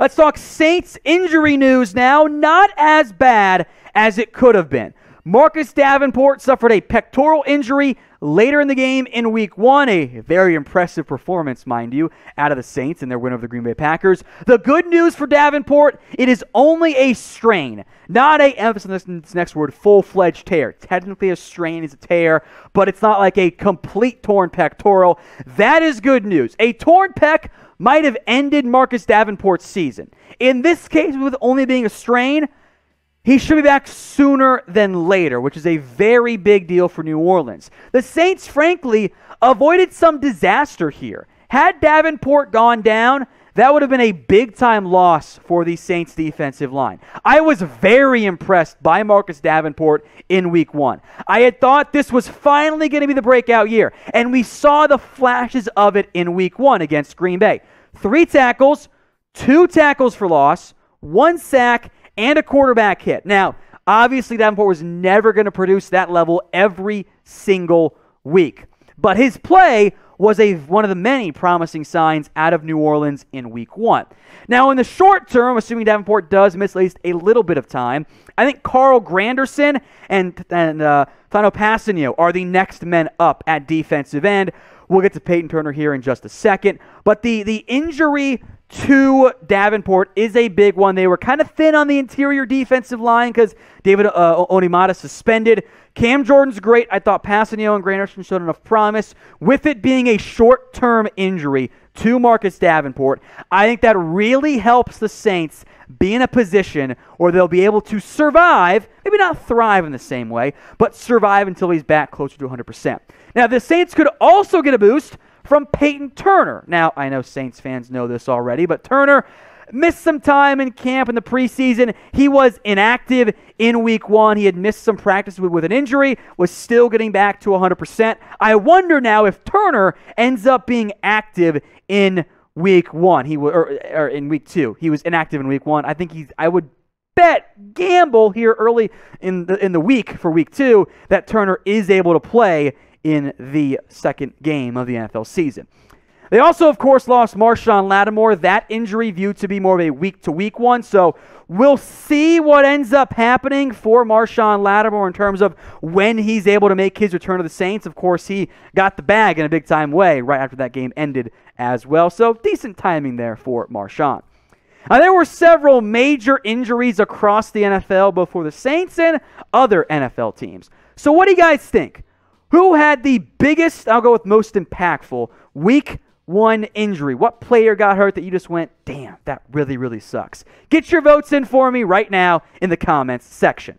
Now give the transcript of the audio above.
Let's talk Saints injury news now. Not as bad as it could have been. Marcus Davenport suffered a pectoral injury later in the game in week one. A very impressive performance, mind you, out of the Saints in their win over the Green Bay Packers. The good news for Davenport, it is only a strain, not a, emphasis on this next word, full fledged tear. Technically, a strain is a tear, but it's not like a complete torn pectoral. That is good news. A torn pec might have ended Marcus Davenport's season. In this case, with only being a strain, he should be back sooner than later, which is a very big deal for New Orleans. The Saints, frankly, avoided some disaster here. Had Davenport gone down, that would have been a big time loss for the Saints defensive line. I was very impressed by Marcus Davenport in week one. I had thought this was finally going to be the breakout year, and we saw the flashes of it in week one against Green Bay. Three tackles, two tackles for loss, one sack, and a quarterback hit. Now, obviously, Davenport was never going to produce that level every single week. But his play was a one of the many promising signs out of New Orleans in week one. Now, in the short term, assuming Davenport does miss at least a little bit of time, I think Carl Granderson and, and uh, Tanoh Kpassagnon are the next men up at defensive end. We'll get to Payton Turner here in just a second. But the, the injury to Davenport is a big one. They were kind of thin on the interior defensive line because David uh, Onyemata suspended. Cam Jordan's great. I thought Kpassagnon and Granderson showed enough promise. With it being a short term injury to Marcus Davenport, I think that really helps the Saints be in a position where they'll be able to survive, maybe not thrive in the same way, but survive until he's back closer to 100%. Now, the Saints could also get a boost from Payton Turner. Now, I know Saints fans know this already, but Turner missed some time in camp in the preseason. He was inactive in week one. He had missed some practice with, with, an injury, was still getting back to 100%. I wonder now if Turner ends up being active in week one. He or, or in week two. He was inactive in week one. I think he's. I would bet gamble here early in the in the week for week two that Turner is able to play in the second game of the NFL season. They also, of course, lost Marshon Lattimore. That injury viewed to be more of a week to week one. So we'll see what ends up happening for Marshon Lattimore in terms of when he's able to make his return to the Saints. Of course, he got the bag in a big time way right after that game ended as well. So decent timing there for Marshon. Now, there were several major injuries across the NFL, for the Saints and other NFL teams. So, what do you guys think? Who had the biggest, I'll go with most impactful, week one injury? What player got hurt that you just went, damn, that really, really sucks? Get your votes in for me right now in the comments section.